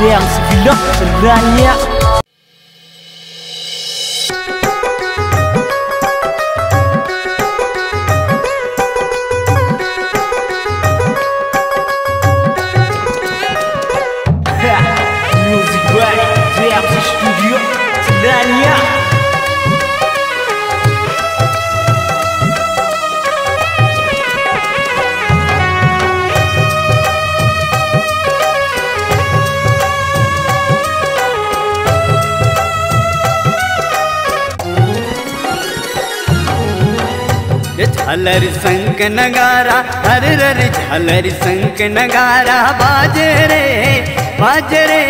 Jam sekilas sebanyak झालर संक नगारा, हर रर झालर संक नगारा, बाजे रे बाजे रे,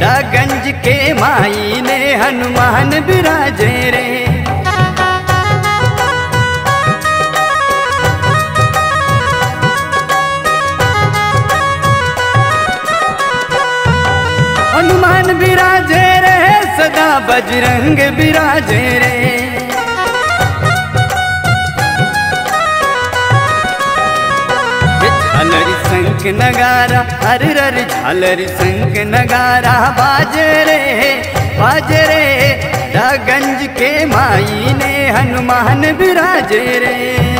डागंज के माई ने हनुमान बिराजे रे। हनुमान बिराजे रे, सदा बजरंग बिराजे रे। संक नगारा, हर हर झालर शंख नगारा। बाजे रे बाजे रे गंज के माई ने हनुमान बिराजे रे।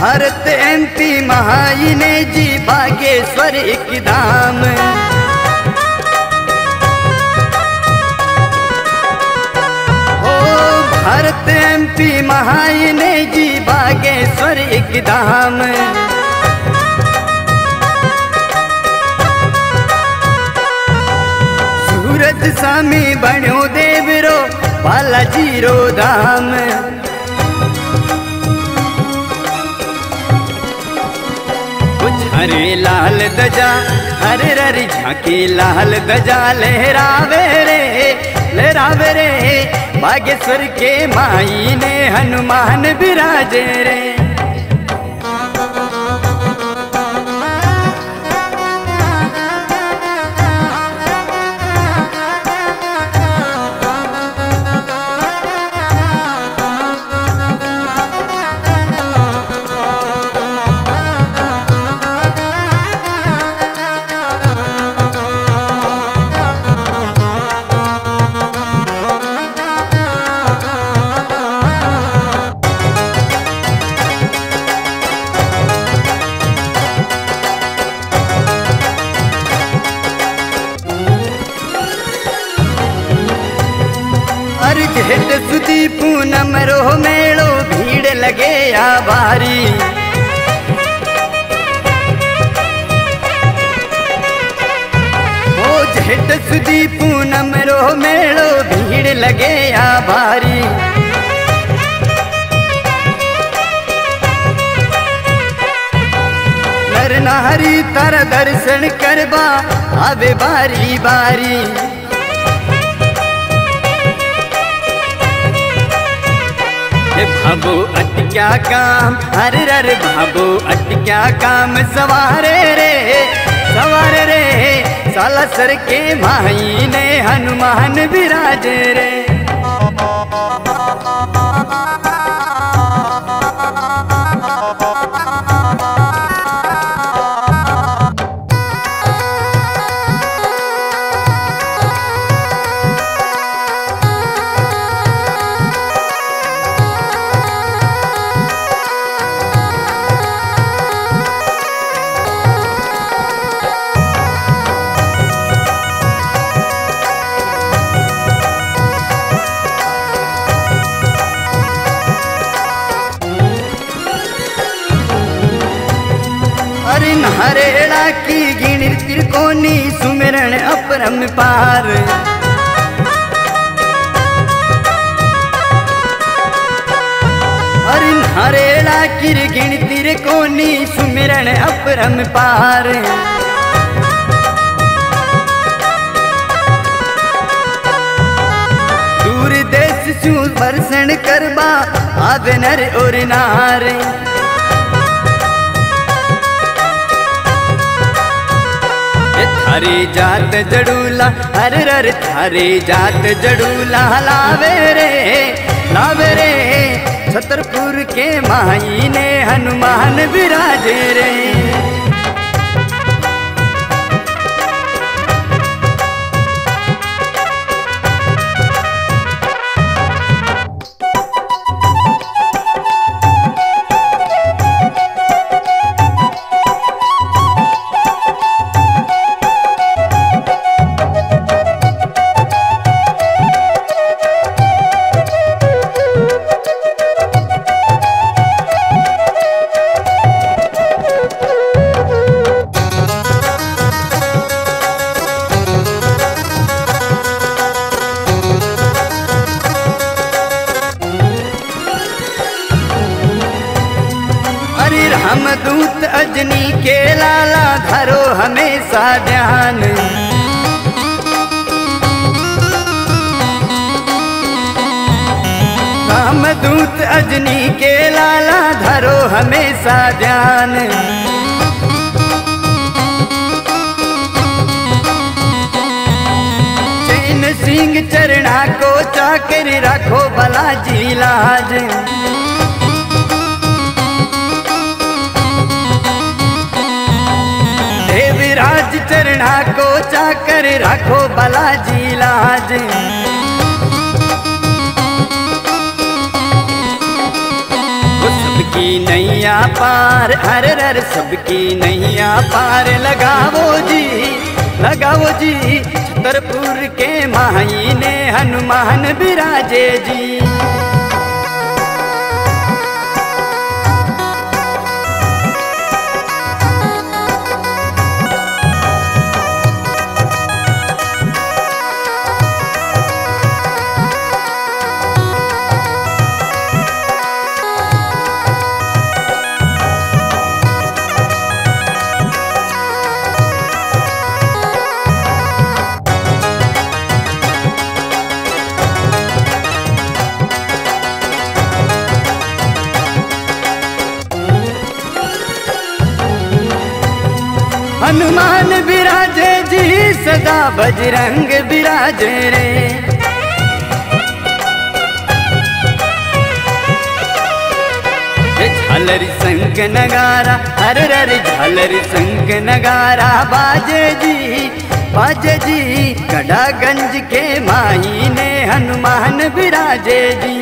भारत एमपी महाई ने जी बागेश्वर एक धाम। ओ भारत एमपी महाई ने जी बागेश्वर एक धाम। सूरज स्वामी बण्यो देवरो, बालाजी रो धाम। हरे लाल दजा, हरे ररी झांकी लाल दजा, लहरावे रे लहरावे रे, बागेश्वर के माई ने हनुमान बिराजे रे। जेठ सुदी पूनम रो मेड़ो भीड़ लगे या ओ जेठ सुदी पूनम रो मेड़ो भीड़ लगे या बारी। नर नारी तर दर्शन करबा, आवे बारी बारी। हे अट क्या काम, हर रे भाबो अटक्या काम, सवार रे सवार रे सालासर के माई ने हनुमान विराज रे। हरेड़ा की गिणी त्रिकोनी सुमिरण अपरम पार। हरेड़ा की गिण कोनी सुमिरण अपरम पार। दूर देश सू बरसण करबा आदनर और नारे। थारी जात जड़ूला, हर हर थारे जात जड़ूला, लावे रे लावे रे। छतरपुर के माई ने हनुमान विराजे रे। राम दूत अजनी के लाला धरो हमेशा ध्यान। राम दूत अजनी के लाला धरो हमेशा ध्यान। चैन सिंह चरणा को चाकर रखो बलाजी लाज। चरणा को चाकर रखो बालाजी लाज। सबकी नैया पार, हर हर सबकी नैया पार। लगावो जी लगावो जी, छतरपुर के माई ने हनुमान विराजे जी। हनुमान विराजे जी, सदा बजरंग विराजे रे। झालर संग नगारा, हर हर झालर संग नगारा, बाजे जी बाजे जी, गढ़ागंज के माई ने हनुमान विराजे जी।